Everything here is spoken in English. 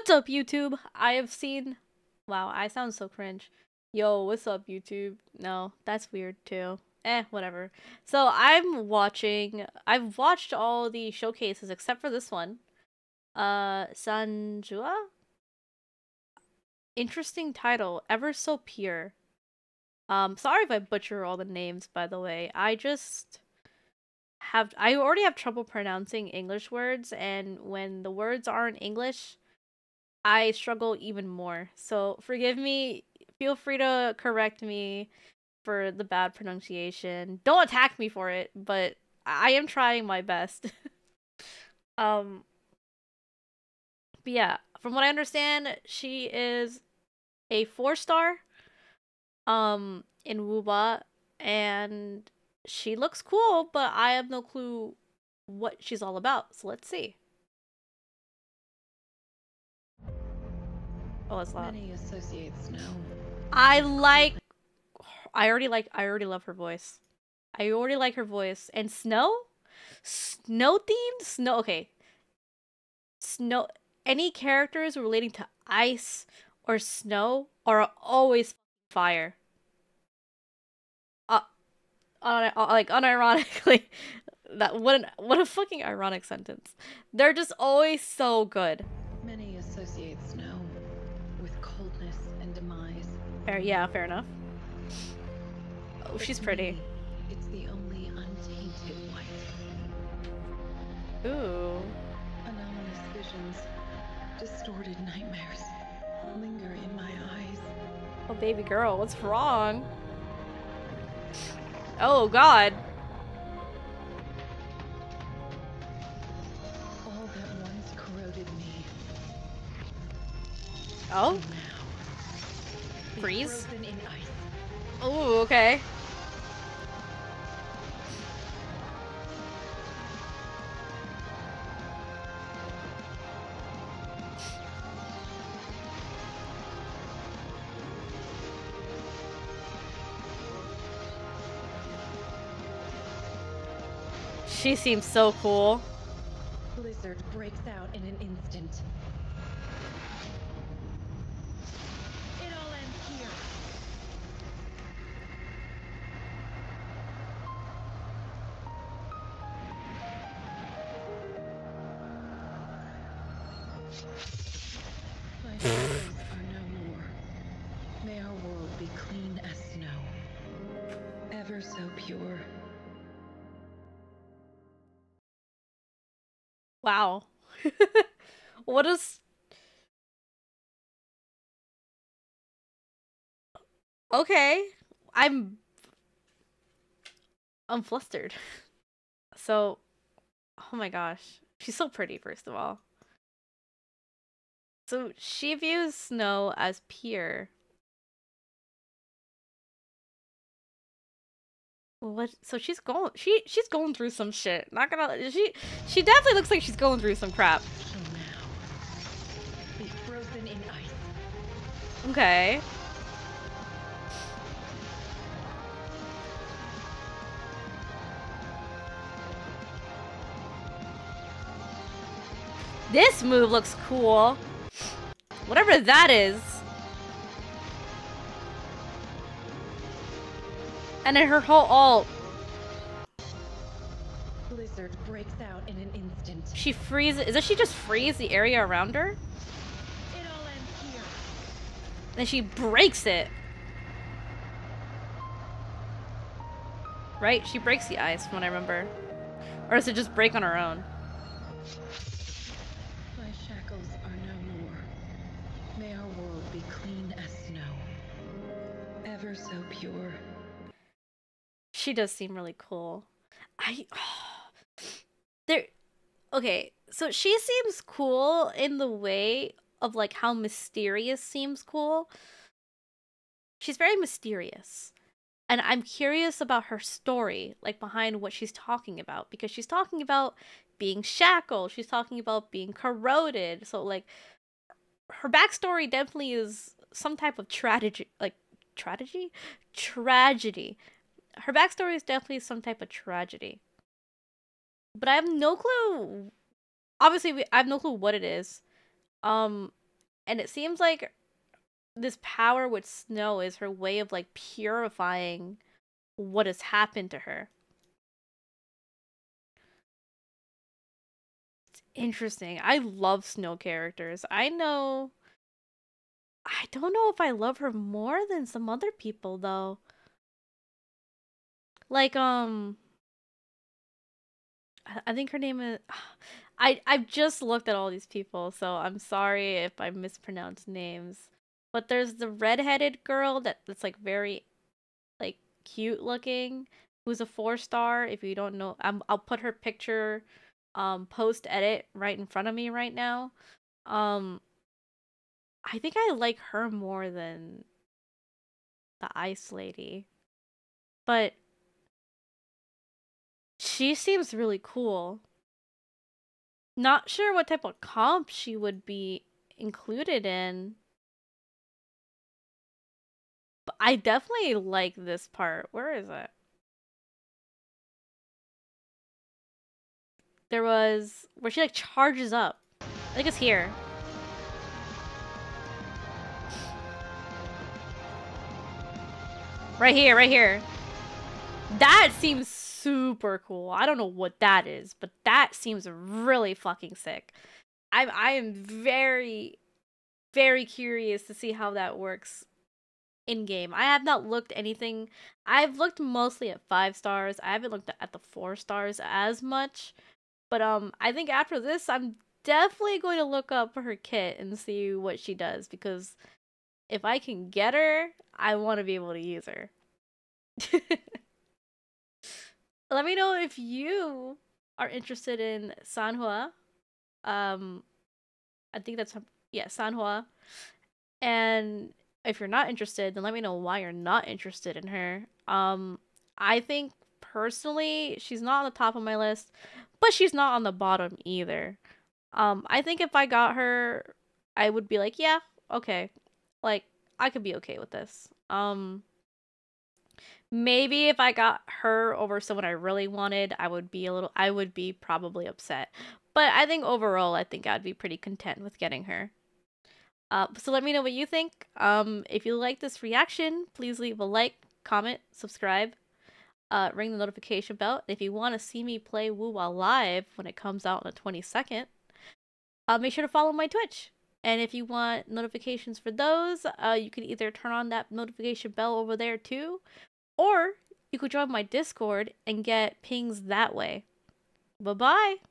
What's up, YouTube? I have seen. Wow, I sound so cringe. Yo, what's up, YouTube? No, that's weird too. Eh, whatever. So I'm watching. I've watched all the showcases except for this one. Uh, Sanhua. Interesting title. Ever so pure. Um, sorry if I butcher all the names. By the way, I just have. I already have trouble pronouncing English words, and when the words aren't English, I struggle even more. So forgive me. Feel free to correct me for the bad pronunciation. Don't attack me for it, but I am trying my best. um but yeah, from what I understand, she is a four star um in Wuwa and she looks cool, but I have no clue what she's all about. So let's see. Oh. Many associates know. I like. I already like. I already love her voice. I already like her voice. And snow, snow themed snow. Okay. Snow. Any characters relating to ice or snow are always fire. Uh, un- uh, like unironically, that what an, what a fucking ironic sentence. They're just always so good. Many associates know. And demise. Fair, yeah, fair enough. Oh, But she's pretty. me, It's the only untainted white. Ooh. Anomalous visions, distorted nightmares linger in my eyes. Oh, baby girl, what's wrong? Oh, God. All that once corroded me. Oh? Freeze? frozen in ice. Oh, okay. She seems so cool. Blizzard breaks out in an instant. Are no more. May our world be clean as snow. Ever so pure. Wow. what is Okay. I'm I'm flustered. So oh my gosh. She's so pretty, first of all. So she views Snow as pure. What? So she's going. She she's going through some shit. Not gonna. She she definitely looks like she's going through some crap. Okay. This move looks cool. Whatever that is. And then her whole ult. Blizzard breaks out in an instant. She freezes. Is does she just freeze the area around her? It all ends here. Then she breaks it. Right? She breaks the ice from what I remember. Or does it just break on her own? My shackles are no more. May our world be clean as snow. Ever so pure. She does seem really cool. I there okay, so she seems cool in the way of like how mysterious seems cool. She's very mysterious. And I'm curious about her story, like behind what she's talking about, because she's talking about being shackled, she's talking about being corroded. So like her backstory definitely is some type of tragedy like tragedy? Tragedy her backstory is definitely some type of tragedy. But I have no clue. Obviously, we, I have no clue what it is. Um, And it seems like this power with snow is her way of like purifying what has happened to her. Interesting. I love snow characters. I know I don't know if I love her more than some other people though. Like um I think her name is I I've just looked at all these people, so I'm sorry if I mispronounce names. But there's the redheaded girl that, that's like very like cute looking, who's a four star. If you don't know, I'm, I'll put her picture um post edit right in front of me right now. Um I think I like her more than the ice lady. But she seems really cool. Not sure what type of comp she would be included in. But I definitely like this part. Where is it? There was where she like charges up. I think it's here. Right here, right here. That seems super cool. I don't know what that is, but that seems really fucking sick. I'm I am very very curious to see how that works in game. I have not looked anything. I've looked mostly at 5 stars. I haven't looked at the 4 stars as much. But um I think after this I'm definitely going to look up her kit and see what she does because if I can get her, I want to be able to use her. Let me know if you are interested in Sanhua. Um, I think that's yeah, Sanhua. And if you're not interested, then let me know why you're not interested in her. Um, I think personally she's not on the top of my list, but she's not on the bottom either. Um, I think if I got her, I would be like, yeah, okay, like I could be okay with this. Um, maybe if I got her over someone I really wanted, I would be a little, I would be probably upset. But I think overall, I think I'd be pretty content with getting her. Uh, so let me know what you think. Um, if you like this reaction, please leave a like, comment, subscribe, uh, ring the notification bell. If you want to see me play Wuwa live when it comes out on the 22nd, uh, make sure to follow my Twitch. And if you want notifications for those, uh, you can either turn on that notification bell over there too, or you could join my Discord and get pings that way. Bye bye.